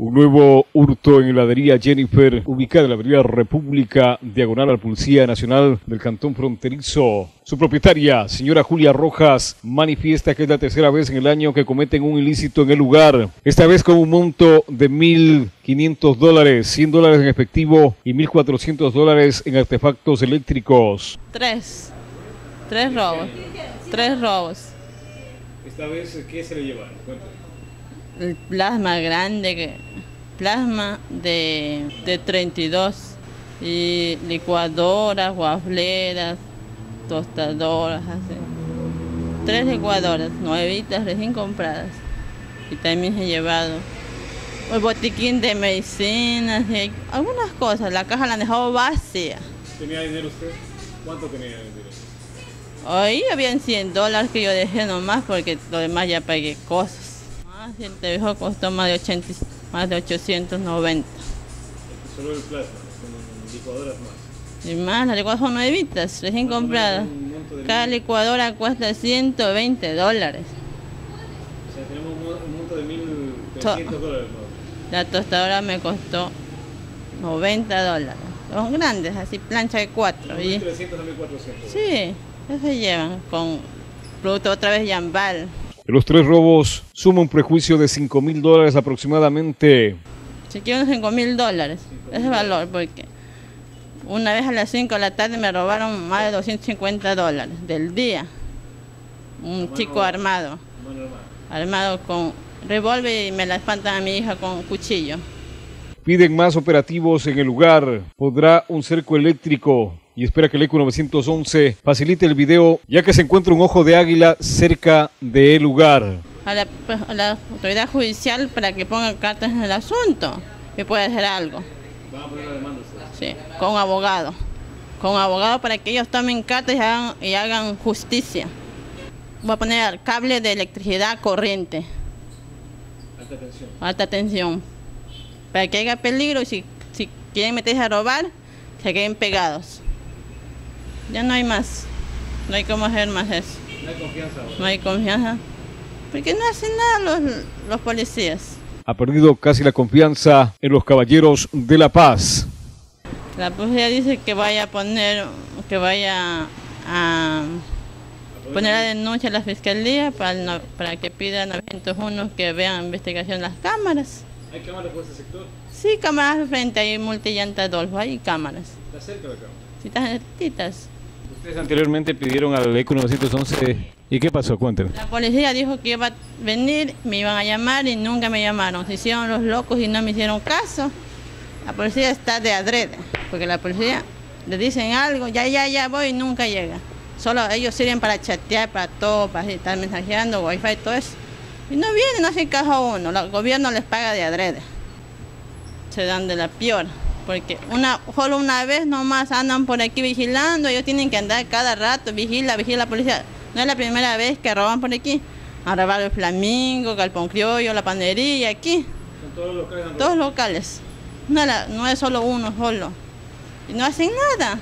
Un nuevo hurto en heladería Jennifer, ubicada en la avenida República, diagonal al Policía Nacional del Cantón Fronterizo. Su propietaria, señora Julia Rojas, manifiesta que es la tercera vez en el año que cometen un ilícito en el lugar. Esta vez con un monto de 1.500 dólares, 100 dólares en efectivo y 1.400 dólares en artefactos eléctricos. Tres. Tres robos. Tres robos. Esta vez, ¿qué se le llevaron? Cuéntame el plasma grande, que, plasma de, de 32 y licuadoras, guafleras, tostadoras, así. Tres licuadoras, nuevitas, recién compradas. Y también he llevado el botiquín de medicinas, y algunas cosas. La caja la han dejado vacía. ¿Tenía dinero usted? ¿Cuánto tenía dinero? Ahí habían 100 dólares que yo dejé nomás porque lo demás ya pagué cosas el teléfono costó más de, 80, más de 890. Solo el plasma, con licuadoras más. Y más, las licuadoras son nuevitas, recién compradas. Cada licuadora cuesta 120 dólares. O sea, tenemos un monto de 1.300 dólares. La tostadora me costó 90 dólares. Son grandes, así plancha de 4. 1.300 a 1.400. Sí, se llevan con producto otra vez Yambal los tres robos suma un prejuicio de 5 mil dólares aproximadamente. Se quieren 5 mil dólares, ese valor, porque una vez a las 5 de la tarde me robaron más de 250 dólares del día. Un chico armado, armado con revólver y me la espantan a mi hija con cuchillo. Piden más operativos en el lugar. Podrá un cerco eléctrico y espera que el ECO 911 facilite el video ya que se encuentra un ojo de águila cerca del lugar. A la, autoridad judicial para que pongan cartas en el asunto que puede hacer algo. ¿Van a poner la demanda Sí, con abogado. Con abogado para que ellos tomen cartas y hagan, y hagan justicia. Voy a poner cable de electricidad corriente. Alta tensión. Alta tensión. Para que haya peligro y si, si quieren meterse a robar, se queden pegados. Ya no hay más. No hay cómo hacer más eso. No hay confianza. No hay confianza. Porque no hacen nada los, los policías. Ha perdido casi la confianza en los caballeros de la paz. La policía dice que vaya a poner, que vaya a poner la denuncia a la fiscalía para, para que pidan a 901 que vean investigación las cámaras. ¿Hay cámaras por ese sector? Sí, cámaras frente, hay multillanta Dolfo, hay cámaras. ¿Está cerca la cámara? Sí, están cerquitas. Ustedes anteriormente pidieron al ECO 911 y ¿qué pasó? Cuéntenme. La policía dijo que iba a venir, me iban a llamar y nunca me llamaron. Se hicieron los locos y no me hicieron caso. La policía está de adrede, porque la policía le dicen algo, ya, ya, ya voy y nunca llega. Solo ellos sirven para chatear, para todo, para estar mensajeando, wifi, todo eso. Y no vienen, no hacen caso a uno. El gobierno les paga de adrede. Se dan de la peor porque una, solo una vez nomás andan por aquí vigilando, ellos tienen que andar cada rato, vigila, vigila la policía. No es la primera vez que roban por aquí. Robado el Flamingo, Galpón Criollo, la Panería, aquí. Son todos locales. Todos locales. No, no es solo uno, solo. Y no hacen nada.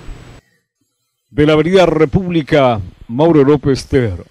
De la Avenida República, Mauro López Terro.